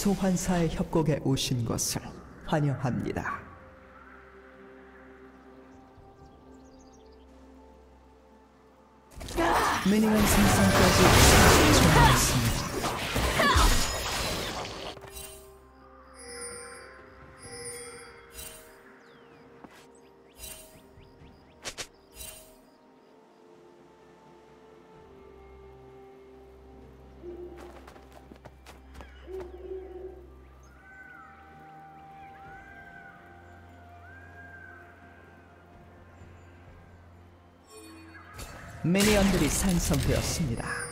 소환사의 협곡에 오신 것을 환영합니다. 미니언 생성까지 30초 남았습니다. 미니언들이 생성되었습니다.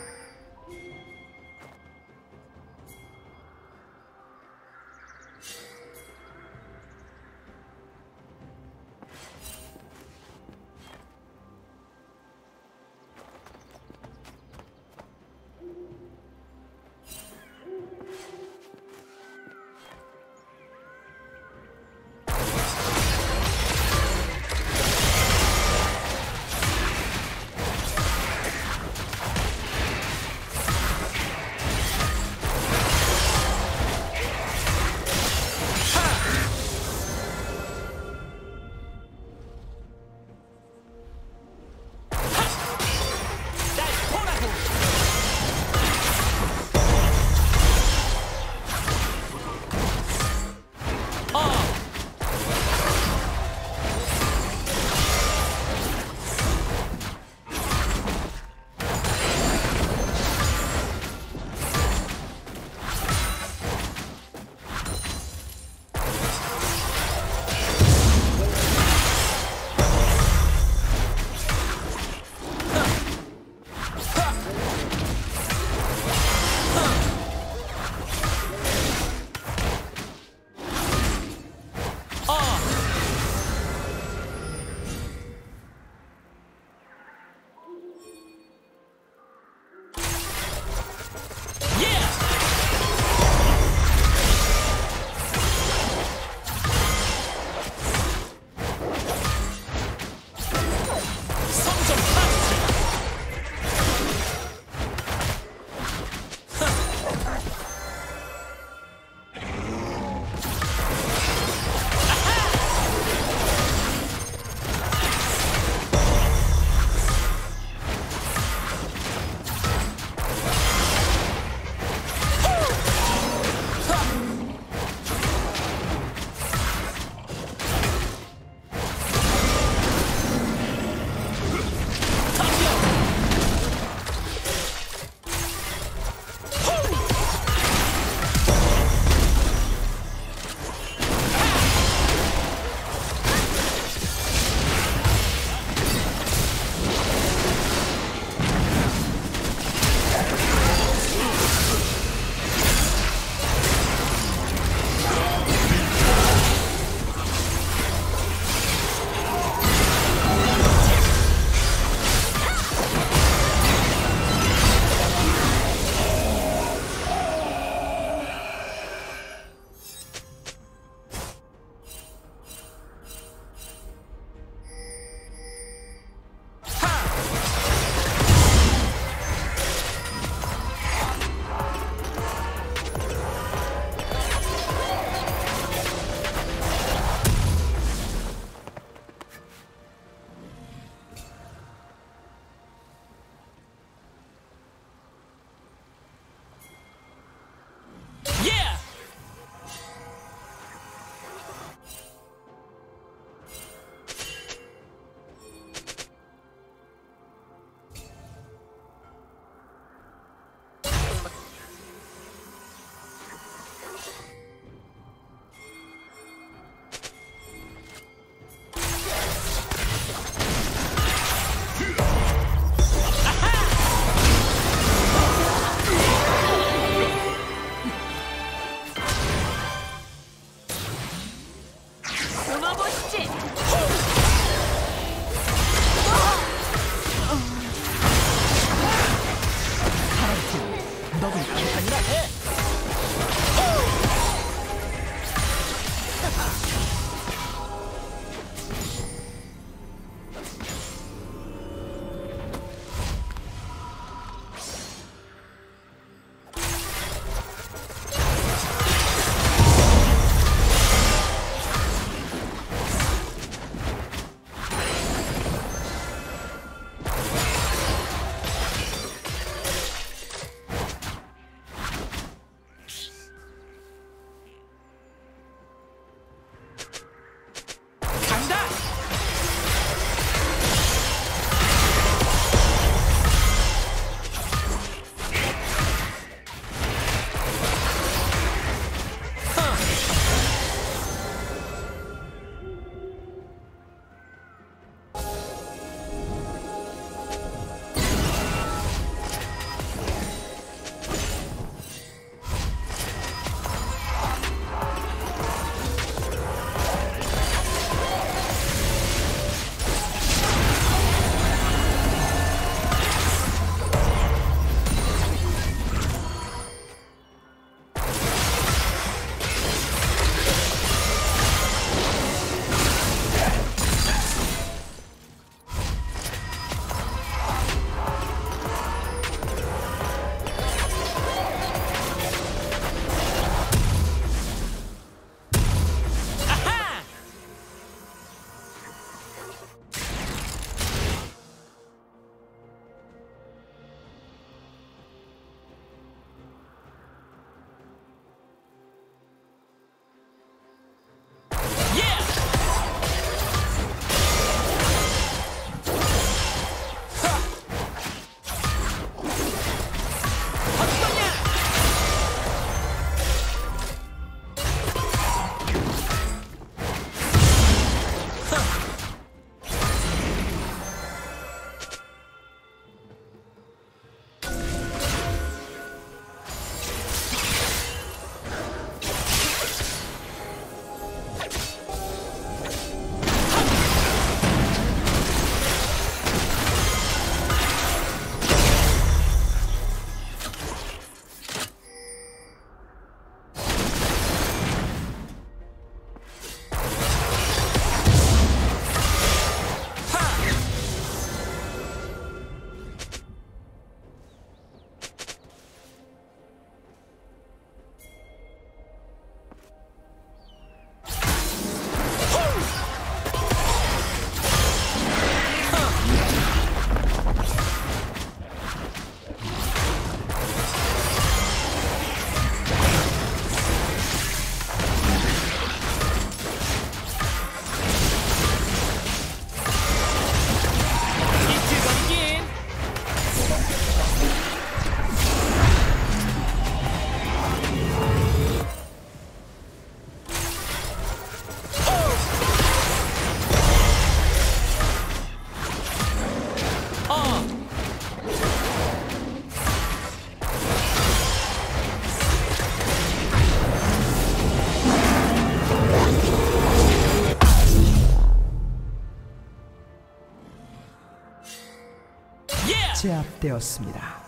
제압되었습니다.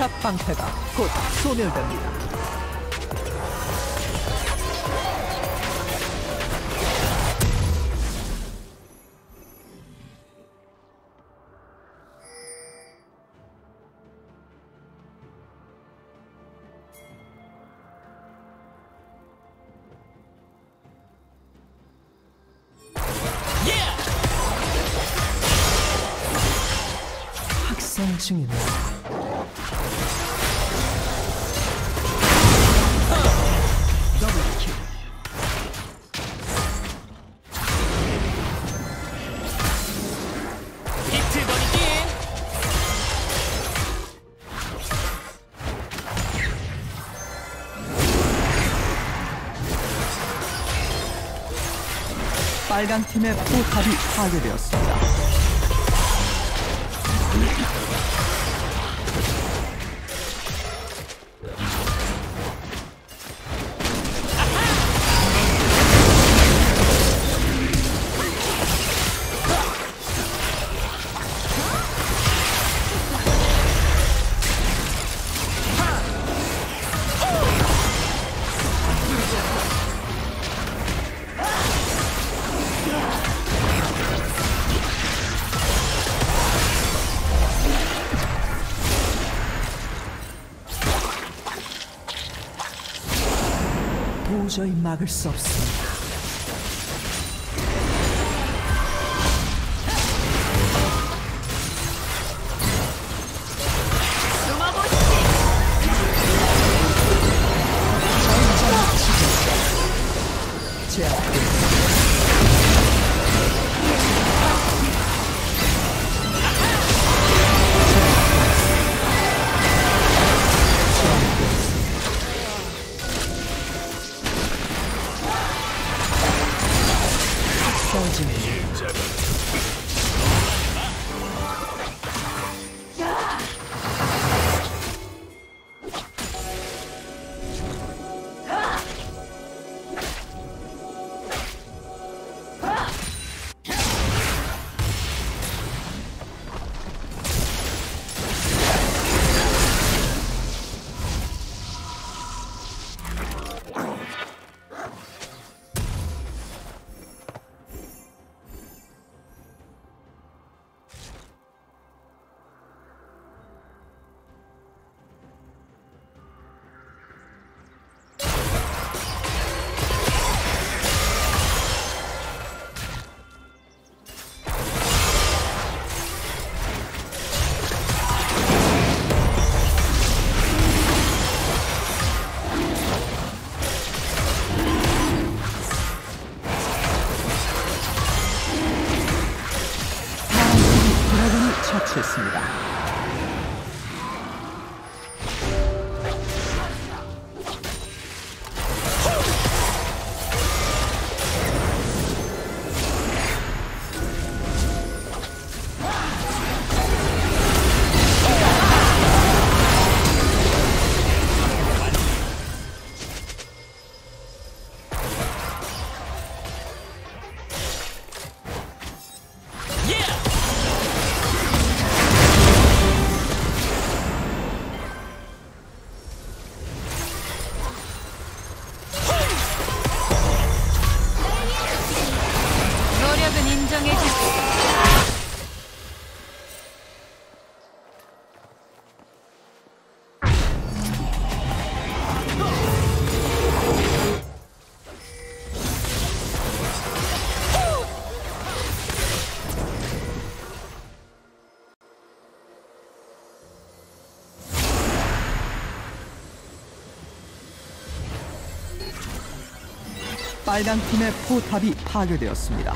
탑 방패가 곧 소멸됩니다. 학생 증인 빨간 팀의 포탑이 파괴되었습니다. 도저히 막을 수 없습니다. 빨간 팀의 포탑이 파괴되었습니다.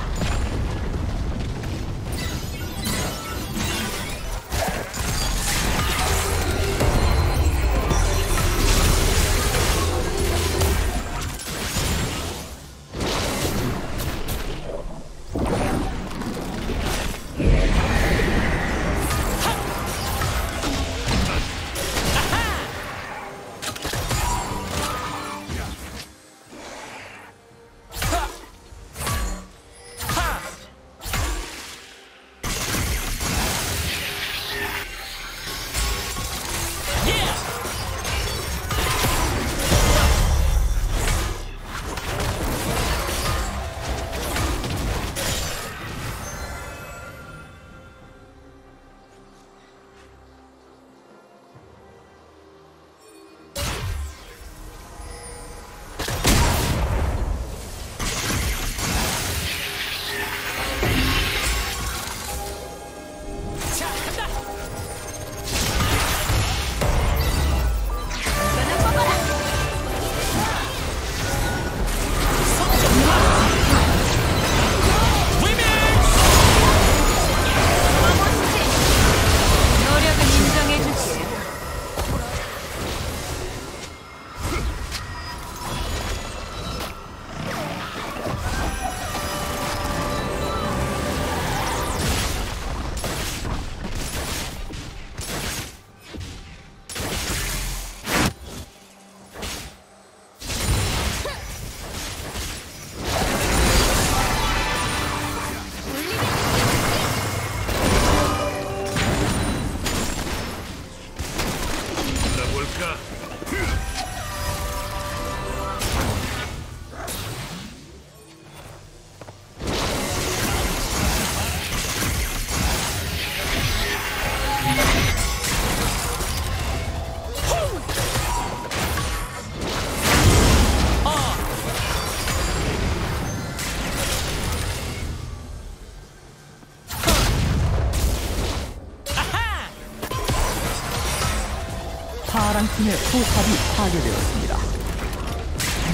팀의 포탑이 파괴되었습니다.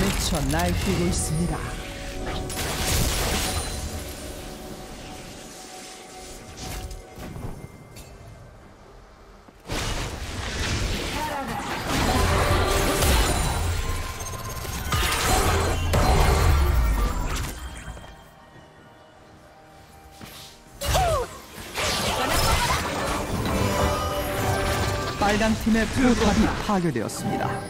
미쳐 날뛰고 있습니다. 팀의 포탑이 파괴되었습니다.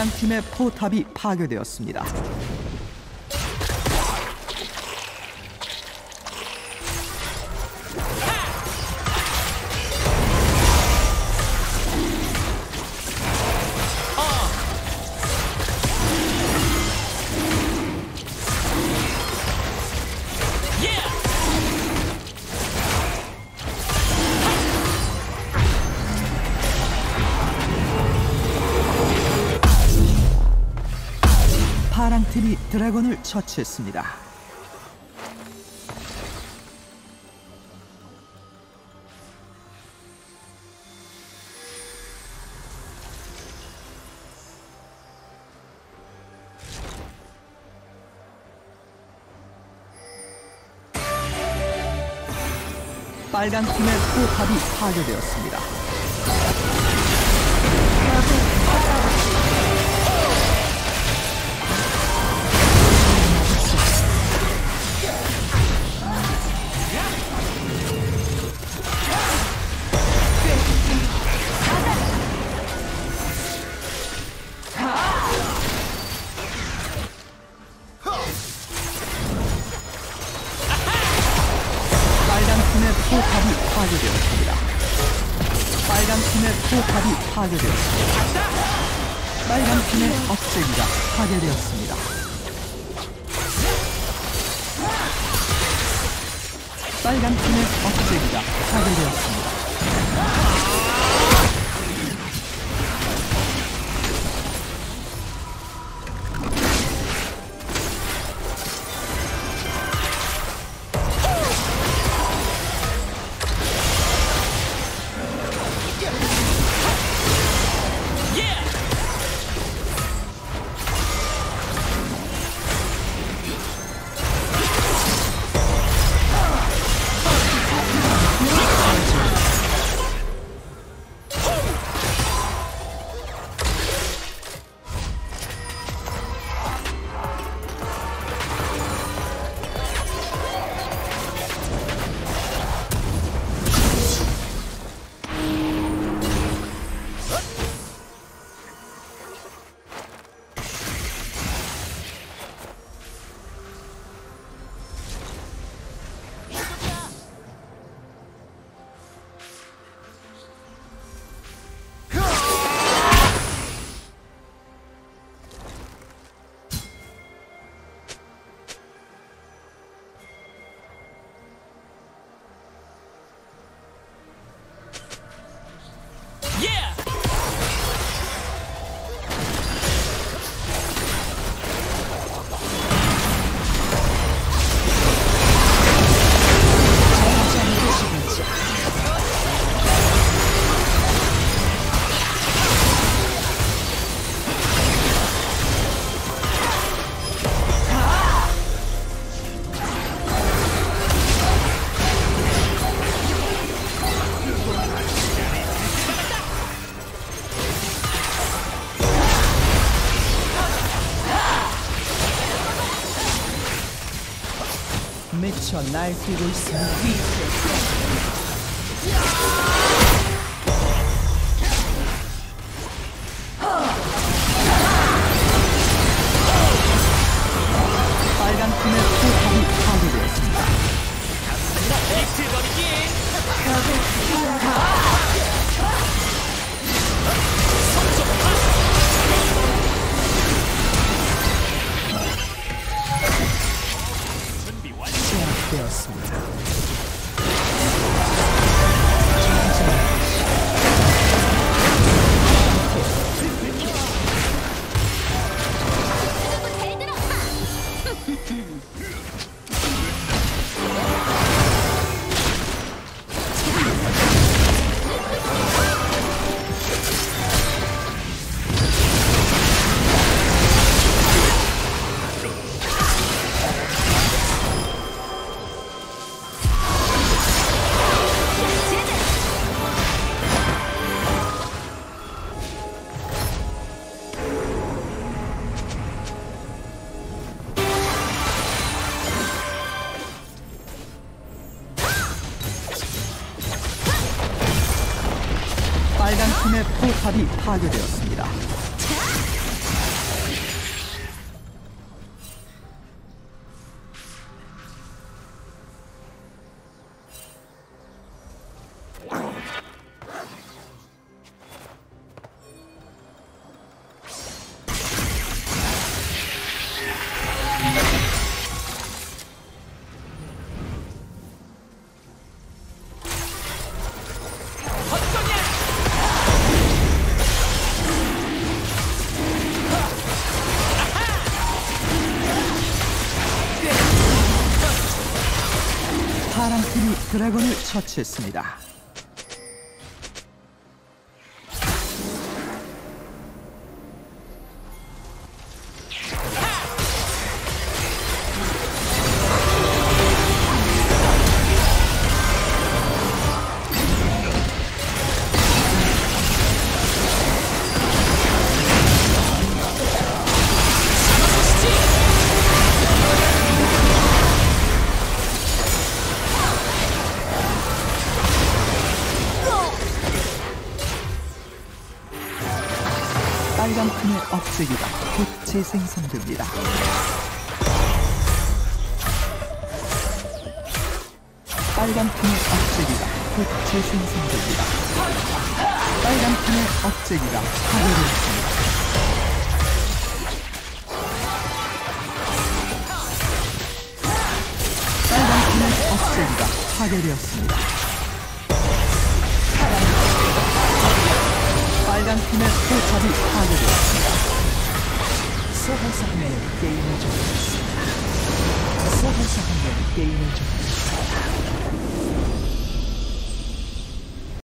빨간 팀의 포탑이 파괴되었습니다. 드래곤을 처치했습니다. 빨간 팀의 포탑이 파괴되었습니다. 파괴되었습니다. 빨간 팀의 억제기가 파괴되었습니다. 빨간 팀의 억제기가 파괴되었습니다. 날 뛰고 있습니다. 포탑이 파괴되었습니다. 드래곤을 처치했습니다. 곧 재생성됩니다. 빨간 팀의 억제기가 곧 재생성됩니다. 빨간 팀의 억제기가 파괴되었습니다. 빨간 팀의 억제기가 파괴되었습니다. 빨간 팀의 포탑이 파괴되었습니다. 소환사 한 명이 게임을 종료했습니다. 소환사 한 명이 게임을 종료했습니다.